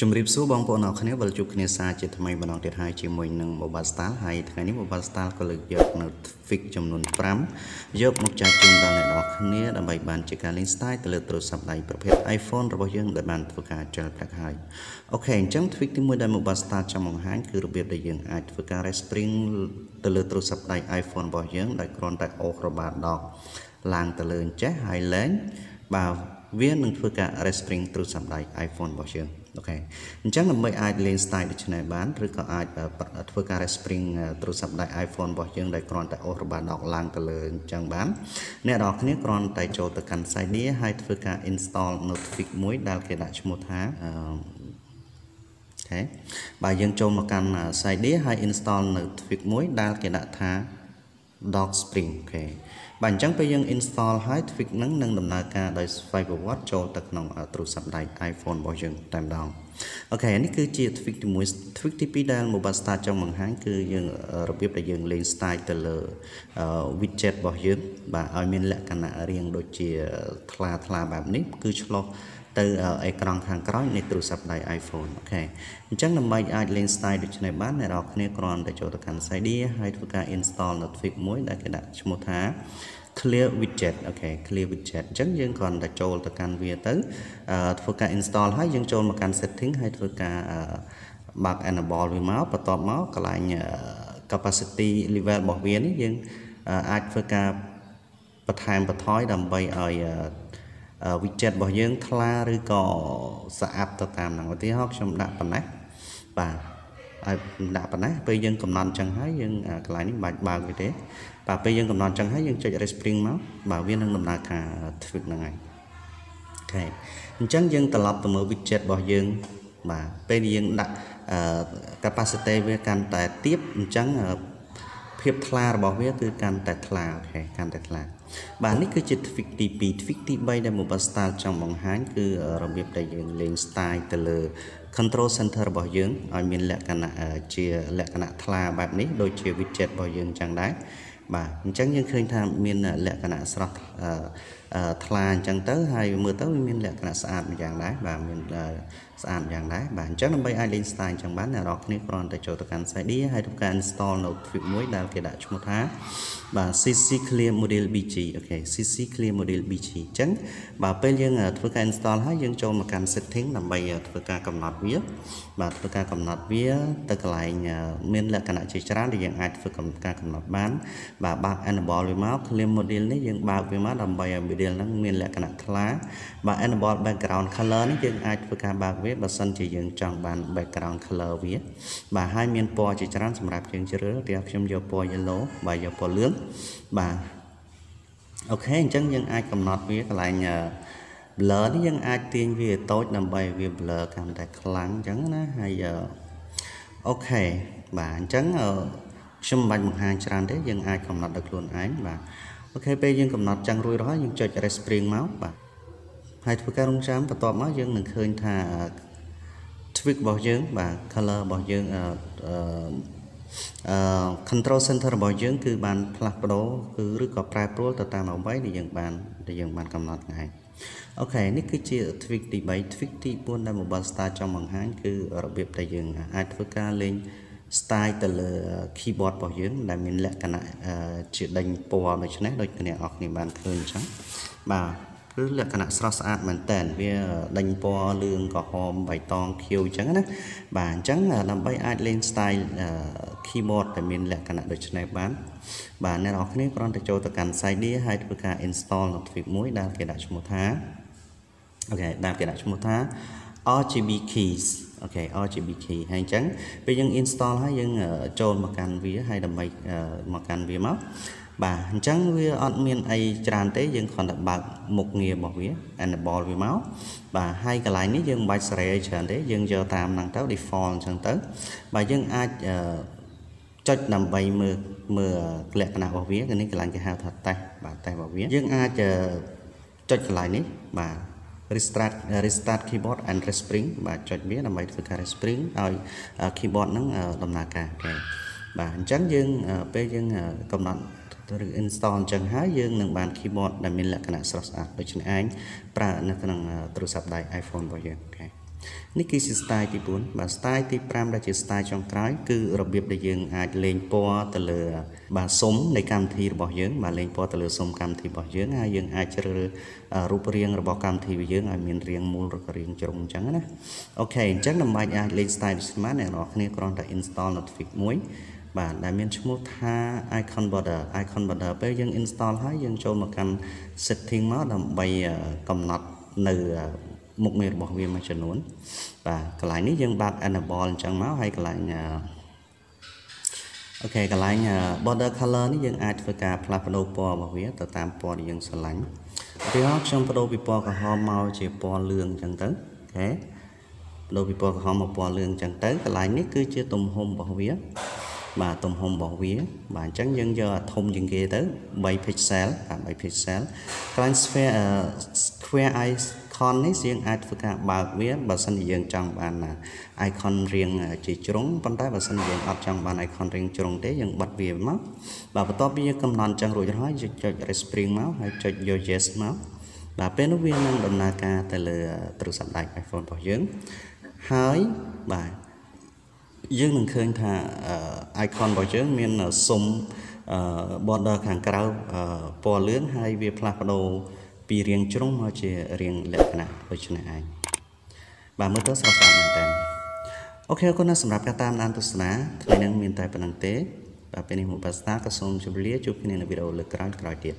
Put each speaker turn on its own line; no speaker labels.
ជំរាបសួរបងប្អូនអរគ្នាវិលជួបគ្នាសារជាថ្មីម្ដងទៀតហើយជាមួយនឹង Mobile Style ហើយថ្ងៃនេះ Mobile Style ក៏លើកយកនៅ Fix ចំនួន5យកមកចែកជូនដល់អ្នកនរគ្នាដើម្បីបានជាការលេង style ទៅលើទូរស័ព្ទដៃប្រភេទ iPhone របស់យើងដែលបានធ្វើការចែកប្រាក់ហើយអូខេអញ្ចឹង Fix ទី1ដែល Mobile Style ចង់បង្ហាញគឺរបៀបដែលយើងអាចធ្វើការ respring ទៅលើទូរស័ព្ទដៃ iPhone របស់យើងដោយគ្រាន់តែអូសរបៀបដកឡើងទៅលើអញ្ចេះហើយលែងបាទវានឹងធ្វើការ respring ទូរស័ព្ទដៃ iPhone របស់យើង អូខេអញ្ចឹងដើម្បីអាចលេង style ដូចនេះបានឬក៏អាចធ្វើការ respring ទូរស័ព្ទដៃ iPhone របស់យើងដោយគ្រាន់តែអូសរបស់ដកឡើងទៅលើអញ្ចឹងបានអ្នកនរគ្នាគ្រាន់តែចូលទៅកាន់ site នេះហើយធ្វើការ install Notifix មួយដែលគេដាក់ឈ្មោះថាអឺអូខេបាទយើងចូលមកកាន់ site នេះហើយ install នៅ Twig មួយដែលគេដាក់ថា Dog Spring អូខេបាទអញ្ចឹងពេលយើង install ហើយ Twig ហ្នឹងនឹងដំណើរការដោយស្វ័យប្រវត្តិចូលទៅក្នុងទូរស័ព្ទដៃ iPhone របស់យើងតែម្ដងអូខេនេះគឺជា Twig ទី1 Twig ទី2ដែល Mobile Star ចង់បង្ហាញគឺយើងរបៀបដែលយើងលេង style ទៅលើ widget របស់យើងបាទឲ្យមានលក្ខណៈរាងដូចជាថ្លាថ្លាបែបនេះគឺឆ្លុះ ទៅអេក្រង់ខាងក្រោយនៃទូរស័ព្ទដៃ iPhone OK អញ្ចឹងដើម្បីអាចលេង style ដូចនេះបានអ្នកនរគ្នាគ្រាន់តែចូលទៅកាន់ site ហើយធ្វើការ install Netflix មួយដែលគេដាក់ឈ្មោះថា clear widget អូខេ clear widget អញ្ចឹងយើងគ្រាន់តែចូលទៅកាន់វាទៅធ្វើការ install ហើយយើងចូលមកកាន់ setting ហើយធ្វើការបើក enable វាមកបន្ទាប់មកកន្លែង capacity level របស់វានេះយើងអាចធ្វើការបន្ថែមបន្ថយដើម្បីឲ្យ widget របស់យើងថ្លាឬក៏ស្អាប់ទៅតាមហ្នឹងឧទាហរណ៍ខ្ញុំដាក់ប៉ុណ្ណេះបាទឲ្យដាក់ប៉ុណ្ណេះពេលយើងកំណត់អញ្ចឹងហើយយើងកន្លែងនេះបាច់បើកវាទេបាទពេលយើងកំណត់អញ្ចឹងហើយយើងចុច respring មកបាទវានឹងដំណើរការ tweak ហ្នឹងហើយ OK អញ្ចឹងយើងត្រឡប់ទៅមើល widget របស់យើងបាទពេលយើងដាក់ opacity វាកាន់តែទាបអញ្ចឹង ភាពថ្លារបស់វាគឺកាន់តែថ្លា OK កាន់តែថ្លា បាទនេះគឺជា tweak ទី2 tweak ទី3ដែល Mobile Style ចង់បង្ហាញគឺរបៀបដែលយើងលេង style ទៅលើ control center របស់យើងឲ្យមានលក្ខណៈជាលក្ខណៈថ្លាបែបនេះដូចជា widget របស់យើងចឹងដែរបាទអញ្ចឹងយើងឃើញថាមានលក្ខណៈស្រស់ថ្លាអញ្ចឹងទៅហើយមើលទៅវាមានលក្ខណៈស្អាតមួយយ៉ាងដែរបាទមានស្អាតយ៉ាងដែរបាទអញ្ចឹងដើម្បីអាចលេង style អញ្ចឹងបានអ្នកនរគ្នាគ្រាន់តែចូលទៅកាន់ site ហើយធ្វើការ install នៅ Twig មួយដែលគេដាក់ឈ្មោះថាបាទ CC Clear Model BG អូខេ CC Clear Model BG អញ្ចឹងបាទពេលយើងធ្វើការ install ហើយយើងចូលមកកាន់ setting ដើម្បីធ្វើការកំណត់វាបាទធ្វើការកំណត់វាទៅកន្លែងមានលក្ខណៈជាច្រើនដែលយើងអាចធ្វើការកំណត់បានបាទបើក enable វាមក Clear Model នេះយើងបើកវាមកដើម្បីឲ្យ model ហ្នឹងមានលក្ខណៈថ្លាបាទ enable background color នេះយើងអាចធ្វើការបើកវាបើសិនជាយើងចង់បាន background color វាបាទហើយមានពណ៌ជាច្រើនសម្រាប់យើងជ្រើសរើសទីខ្ញុំយកពណ៌ yellow បាទយកពណ៌លឿងបាទ OK អញ្ចឹងយើងអាចកំណត់វាកន្លែង blur នេះយើងអាចទាញវាតូចដើម្បីវា blur កាន់តែខ្លាំងអញ្ចឹងណាហើយ OK បាទអញ្ចឹងខ្ញុំមិនបាច់បង្ហាញច្រើនទេយើងអាចកំណត់ដោយខ្លួនឯងបាទ OK ពេលយើងកំណត់ចឹងរួចរាល់យើងចុច respring មកបាទហើយធ្វើការរងចាំបន្ទាប់មកយើងនឹងឃើញថា tweak របស់យើងបាទ color របស់យើងអឺអឺ control center របស់យើងគឺបានផ្លាស់ប្ដូរគឺឬក៏ប្រែប្រួលទៅតាមអ្វីដែលយើងបានដែលយើងបានកំណត់ថ្ងៃអូខេនេះគឺជា tweak ទី3 tweak ទី4ដែល Mobile Star ចង់បង្ហាញគឺរបៀបដែលយើងអាចធ្វើការលេង style ទៅលើ keyboard របស់យើង ដែលមានលក្ខណៈជាដេញពណ៌ដូច្នេះដូចអ្នកនរគ្នាបានឃើញអញ្ចឹងបាទគឺលក្ខណៈស្រស់ស្អាតមែនតើវាដេញពណ៌លឿងក្រហមបៃតងខៀវអញ្ចឹងណាបាទអញ្ចឹងដើម្បីអាចលេង style keyboard ដែលមានលក្ខណៈដូចនេះបានបាទអ្នកនរគ្នាគ្រាន់តែចូលទៅកាន់ site នេះហើយធ្វើការ install Notifix មួយដែលគេដាក់ឈ្មោះថាអូខេដែលគេដាក់ឈ្មោះថា RGB keys អូខេ RGB key ហើយអញ្ចឹងពេលយើង install ហើយយើងចូលមកកាន់វាហើយដើម្បីមកកាន់វាមកបាទអញ្ចឹងវាអត់មានអីច្រើនទេយើងគ្រាន់តែបើកមុខងាររបស់វា enable វាមកបាទហើយកន្លែងនេះយើងមិនបាច់សេរីច្រើនទេយើងយកតាមហ្នឹងទៅ default អញ្ចឹងទៅបាទយើងអាចចុចដើម្បីមើលមើលលក្ខណៈរបស់វាគឺនេះកន្លែងគេហៅថាតេស្តបាទតេស្តរបស់វាយើងអាចចុចកន្លែងនេះបាទ restart restart keyboard and respring បាទចុចវាដើម្បីធ្វើការ respring ឲ្យ keyboard ហ្នឹងដំណើរការអូខេបាទអញ្ចឹងយើងពេលយើងកំណត់ឬ install អញ្ចឹងហើយយើងនឹងបាន keyboard ដែលមានលក្ខណៈស្រស់ស្អាតដូចនេះឯងប្រើនៅក្នុងទូរស័ព្ទដៃ iPhone របស់យើងអូខេ នេះគឺជា style ទី4បាទ style ទី5ដែលជា style ចុងក្រោយគឺរបៀបដែលយើងអាចលេងពណ៌ទៅលើ បាទសុំនៃកម្មវិធីរបស់យើងបាទលេងពណ៌ទៅលើសុំកម្មវិធីរបស់យើងហើយយើងអាចជ្រើសរើសរូបរាងរបស់កម្មវិធីរបស់យើងឲ្យមានរាងមូលឬក៏រាងជ្រុងអញ្ចឹងណាអូខេអញ្ចឹងដើម្បីអាចលេង style ស្មើអ្នកនរគ្នាគ្រាន់តែ install Notifix មួយបាទដែលមានឈ្មោះថា icon border icon border ពេលយើង install ហើយយើងចូលមកកាន់ setting មកដើម្បីកំណត់នៅ មុខងាររបស់វាមួយចំនួនបាទកន្លែងនេះយើងបើក enable អញ្ចឹងមកហើយកន្លែងអូខេកន្លែង border color នេះយើងអាចធ្វើការផ្លាស់ប្ដូរពណ៌របស់វាទៅតាមពណ៌ដែលយើងស្រឡាញ់ឧទាហរណ៍ខ្ញុំបដូរពីពណ៌ក្រហមមកជាពណ៌លឿងអញ្ចឹងទៅអូខេបដូរពីពណ៌ក្រហមមកពណ៌លឿងអញ្ចឹងទៅកន្លែងនេះគឺជាទំហំរបស់វាបាទទំហំរបស់វា បាទអញ្ចឹងយើងយកធំជាងគេទៅ3 pixel បាទ3 pixel កន្លែង sphere square icon នេះយើងអាចធ្វើការបើកវាបើសិនជាយើងចង់បាន icon រាងជាជ្រុងប៉ុន្តែបើសិនជាយើងអត់ចង់បាន icon រាងជ្រុងទេយើងបិទវាមកបាទបន្ទាប់ពីយើងកំណត់ចឹងរួចហើយយើងចុច respring មកហើយចុចយក yes មកបាទពេលនោះវានឹងដំណើរការទៅលើទូរស័ព្ទដៃ iPhone របស់យើងហើយបាទយើងនឹងឃើញថា icon របស់យើងមានសុំ border ខាងក្រៅពណ៌លឿងហើយវាផ្លាស់ប្ដូរ ពីរាងជ្រុងមកជារាងលក្ខណៈដូចនេះឯងបាទមើលទៅស្រស់ស្អាតមែនតើអូខេអរគុណណាស់សម្រាប់ការតាមដានទស្សនាថ្ងៃនេះមានតែប៉ុណ្្នឹងទេបាទពេលនេះមកបាស្តាក៏សូមជម្រាបលាជួបគ្នានៅវីដេអូលើកក្រោយៗទៀត